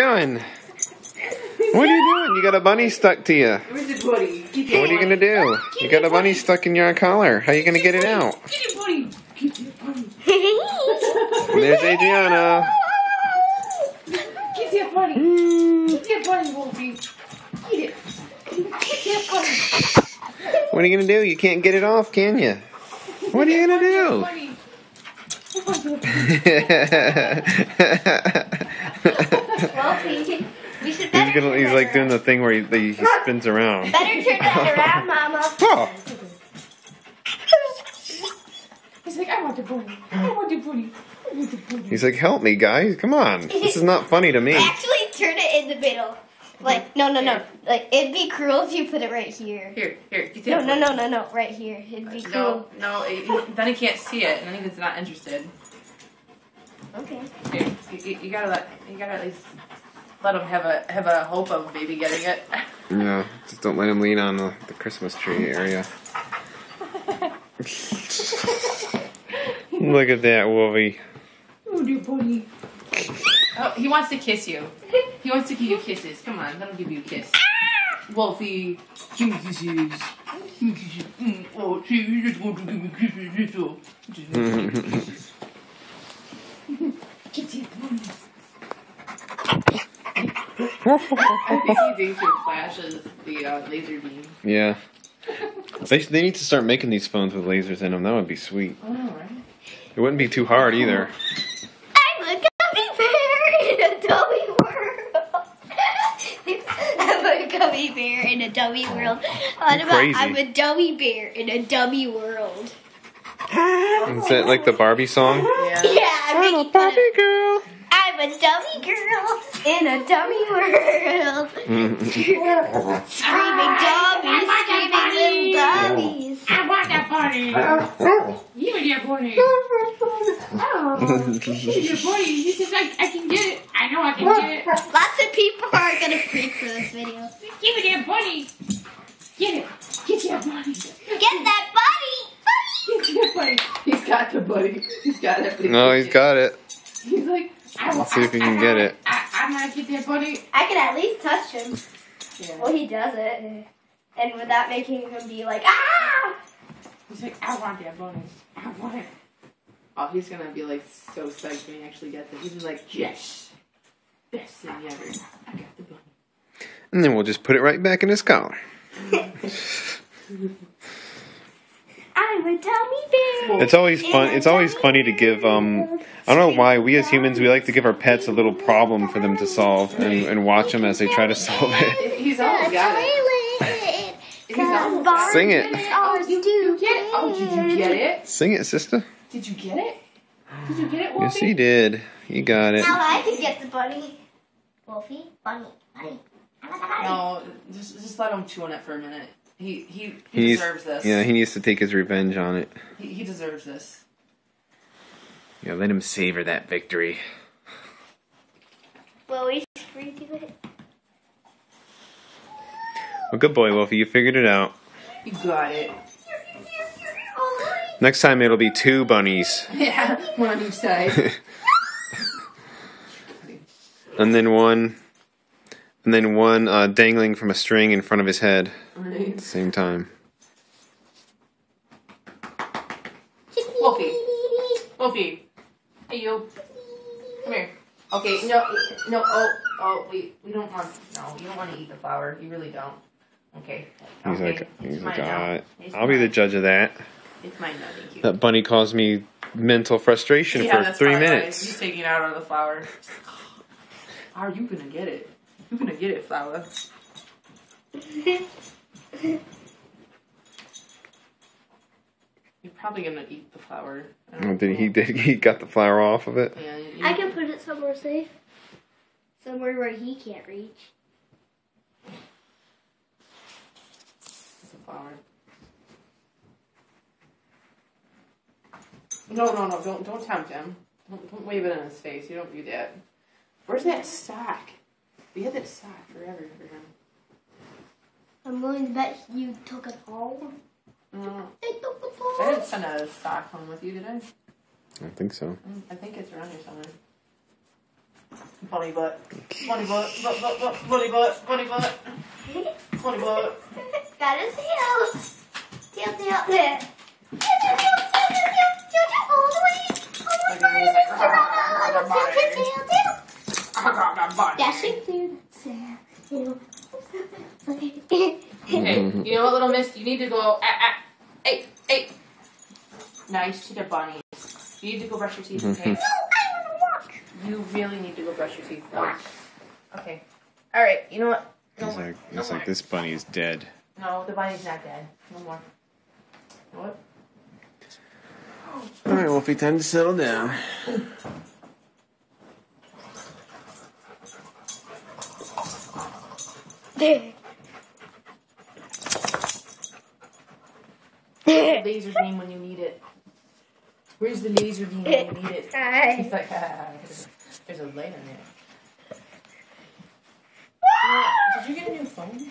doing? What are you doing? You got a bunny stuck to you. Where's the? Get What are you gonna do? You got a bunny stuck in your collar. How are you gonna get it out? Get your buddy. Get your. And there's Adriana. Get your. Hmm. Get your buddy, Woulfie. Get it. Get your buddy. What are you gonna do? You can't get it off, can you? What are you gonna do? Buddy. Woulfie, should he's gonna. He's that like doing the thing where he, he spins around. Better turn that around, Mama. Oh, He's like, I want the bunny. I want the bunny. I want the bunny. he's like, help me, guys! Come on, this is not funny to me. Actually, turn it in the middle. Like, no, no, no. Like, it'd be cruel if you put it right here. Here, here. Get No, no, no, no, no. Right here. It'd be No, cruel. no, it, then he can't see it, and then he's not interested. Okay. Here, you, you, you gotta let, you gotta at least let him have a have a hope of maybe getting it. Yeah, just don't let him lean on the, the Christmas tree area. Look at that, Woulfie. Oh, dear bunny. Oh, he wants to kiss you. He wants to give you kisses. Come on, let him give you a kiss. Woulfie, mm, oh, give me kisses. Kisses. Oh, gee, you just want to give me kisses. That's just want to give me kisses. Get your bunny. I think he thinks it flashes the uh, laser beam. Yeah. They, they need to start making these phones with lasers in them. That would be sweet. Oh, right. It wouldn't be too hard either. I'm a gummy bear in a dummy world. I'm a gummy bear in a dummy world. What You're about crazy. I'm a dummy bear in a dummy world? Is that like the Barbie song? Yeah. Yeah, I'm making fun of girl. I'm a dummy girl in a dummy world. Screaming dummies, screaming little dummies. I want that bunny. Give me that bunny. Oh, give me your bunny. He says I, I can get it. I know I can get it. Lots of people are gonna freak for this video. Give me that bunny. Get it. Get that bunny. Get that buddy! Get that bunny. He's got the buddy. He's got it. but he No, can't he's get got it. it. He's like, I want. Let's see if he can I get want it. I, I'm gonna get that bunny. I can at least touch him. Yeah. Well, he does it. And without making him be like, ah! He's like, I want that bunny. I want it. Oh, he's gonna be like so psyched when he actually gets it. He's just like, yes, best thing ever. I got the bunny. And then we'll just put it right back in his collar. I'm a dummy bear! It's always fun. It's always funny to give. Um, I don't know why we as humans we like to give our pets a little problem for them to solve and, and watch them as they try to solve it. He's almost got it. Toilet! He's almost Sing it. Barbies are You get it? Oh, did you get it? Sing it, sister. Did you get it? Did you get it, Woulfie? Yes, he did. You got it. Now I can get the bunny. Woulfie, bunny, bunny. I want the bunny. No, just just let him chew on it for a minute. He he, he He's deserves this. yeah. He needs to take his revenge on it. he, he deserves this. Yeah, let him savor that victory. Well, we free do it? Well, good boy, Woulfie. You figured it out. You got it. Next time it'll be two bunnies, Yeah, one on each side. and then one, and then one uh, dangling from a string in front of his head Right. at the same time. Woulfie. Woulfie. Hey you. Come here. Okay, no no oh oh we we don't want no, you don't want to eat the flower. You really don't. Okay. He's okay. like, it's he's like, ah, I'll be the judge of that. It's mine now, thank you. That bunny caused me mental frustration Yeah, for three minutes. He's taking out all the flour. How are you gonna get it? You're gonna get it, flower. You're probably gonna eat the flower. I don't Oh, did he did he got the flower off of it? Yeah, you- I can put it somewhere safe. Somewhere where he can't reach. It's a flower. No, no, no! Don't don't tempt him. Don't, don't wave it in his face. You don't do that. Where's that sock? We had that sock forever for him. I'm willing to bet you took it home. No, I took it I didn't send a sock home with you, did I? I don't think so. Mm, I think it's around here somewhere. Bunny butt. Bunny butt. Butt, butt, butt. Bunny butt. Bunny butt. Bunny butt. Got his tail. Tail, tail. There. Tail, Hey, you know what, little miss? You need to go. Ah, ah. Hey, hey. Nice to the bunnies. You need to go brush your teeth, okay? No, I want to walk. You really need to go brush your teeth. though. Okay. All right. You know what? No It's more. like, no it's more. like this bunny is dead. No, the bunny's not dead. No more. What? All right, Woulfie, time to settle down. There. The laser beam when you need it. Where's the laser beam when you need it? He's like, ah, there's a light on it. You? Did you get a new phone?